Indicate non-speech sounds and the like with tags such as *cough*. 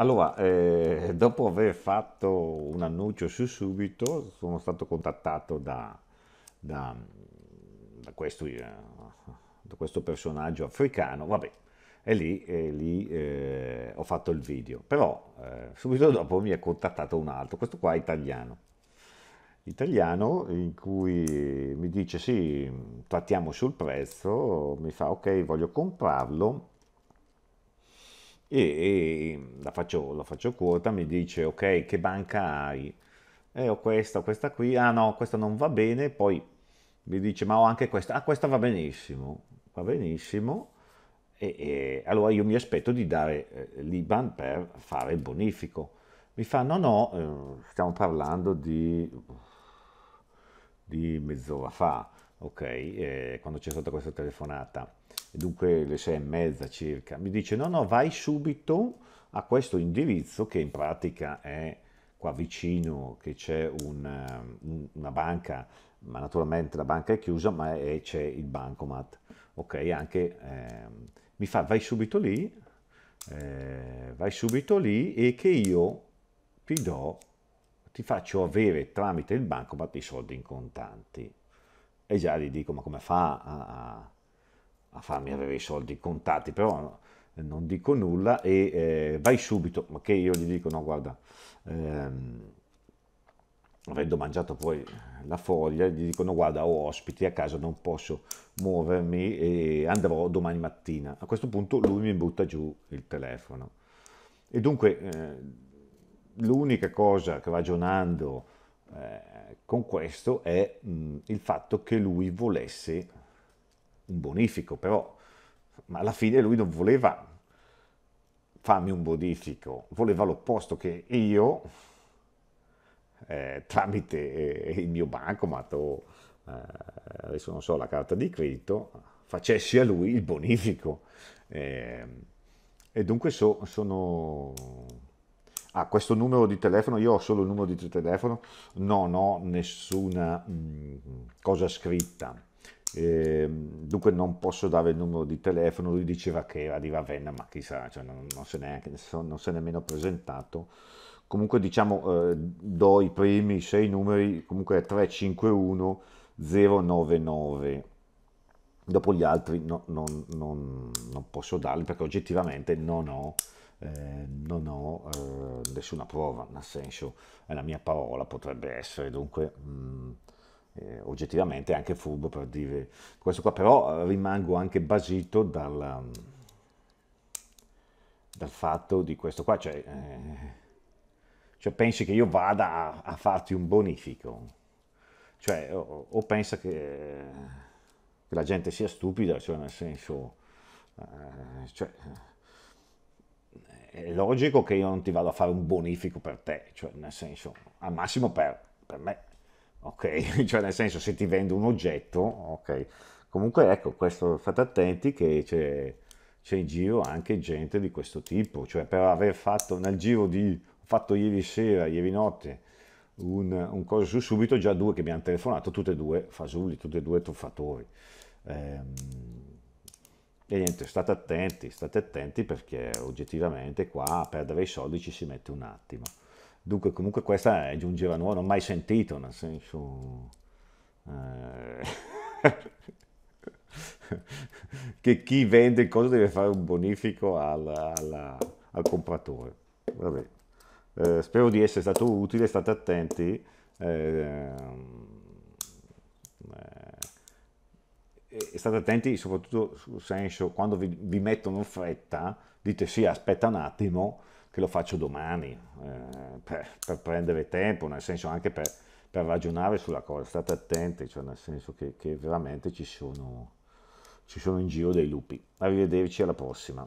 Allora, eh, dopo aver fatto un annuncio su Subito, sono stato contattato da, da- da questo, eh, da questo personaggio africano, vabbè, e lì, e lì, eh, ho fatto il video. Però eh, subito dopo mi ha contattato un altro, questo qua è italiano. Italiano in cui mi dice sì, trattiamo sul prezzo, mi fa ok, voglio comprarlo e, e la faccio, la faccio corta, mi dice ok, che banca hai? Eh, ho questa, questa qui, ah no, questa non va bene, poi mi dice ma ho anche questa, ah questa va benissimo, va benissimo, e, e allora io mi aspetto di dare eh, l'IBAN per fare il bonifico. Mi fa no no, eh, stiamo parlando di, di mezz'ora fa, ok, eh, quando c'è stata questa telefonata, dunque le sei e mezza circa, mi dice no no, vai subito a questo indirizzo che in pratica è qua vicino, che c'è un, eh, un- una banca, ma naturalmente la banca è chiusa, ma c'è il bancomat, ok, anche, ehm, mi fa vai subito lì, eh, vai subito lì e che io ti do, ti faccio avere tramite il bancomat i soldi in contanti. E già gli dico, ma come fa a, a- a farmi avere i soldi in contanti? Però no, non dico nulla e eh, vai subito, ma che io gli dico, no, guarda, ehm, avendo mangiato poi la foglia, gli dico, no, guarda, ho ospiti a casa, non posso muovermi e andrò domani mattina. A questo punto lui mi butta giù il telefono. E dunque eh, l'unica cosa che ragionando eh, con questo è mh, il fatto che lui volesse un bonifico, però alla fine lui non voleva farmi un bonifico, voleva l'opposto che io eh, tramite eh, il mio bancomat o eh, adesso non so la carta di credito facessi a lui il bonifico. Eh, e dunque so- sono Ah, questo numero di telefono, io ho solo il numero di telefono, non ho nessuna mm, cosa scritta. Ehm, dunque non posso dare il numero di telefono, lui diceva che era di Ravenna, ma chissà, cioè, non, non se n'è, non si è nemmeno presentato. Comunque diciamo, eh, do i primi sei numeri, comunque è 351 099. Dopo gli altri no- non, non- posso darli perché oggettivamente non ho, eh, ho eh, nessuna prova, nel senso è la mia parola, potrebbe essere, dunque mh, eh, oggettivamente anche furbo per dire questo qua, però eh, rimango anche basito dal, dal fatto di questo qua, cioè, eh, cioè pensi che io vada a, a farti un bonifico, cioè o, o pensa che, che la gente sia stupida, cioè nel senso, eh, cioè, è logico che io non ti vado a fare un bonifico per te, cioè nel senso, al massimo per, per me, ok? *laughs* Cioè nel senso se ti vendo un oggetto, ok? Comunque ecco, questo, state attenti che c'è c'è in giro anche gente di questo tipo, cioè per aver fatto nel giro di, ho fatto ieri sera, ieri notte, un, un coso su subito, già due che mi hanno telefonato, tutte e due fasulli, tutte e due truffatori. Ehm, e niente, state attenti, state attenti perché oggettivamente qua a perdere i soldi ci si mette un attimo. Dunque, comunque questa è giungeva nuova, non ho mai sentito, nel senso eh, *laughs* che chi vende il coso deve fare un bonifico al, alla- al compratore. Eh, spero di essere stato utile, state attenti. ehm, e state attenti soprattutto sul senso quando vi, vi mettono in fretta, dite sì, aspetta un attimo che lo faccio domani, eh, per, per prendere tempo, nel senso anche per, per ragionare sulla cosa, state attenti, cioè nel senso che, che veramente ci sono, ci sono in giro dei lupi. Arrivederci alla prossima.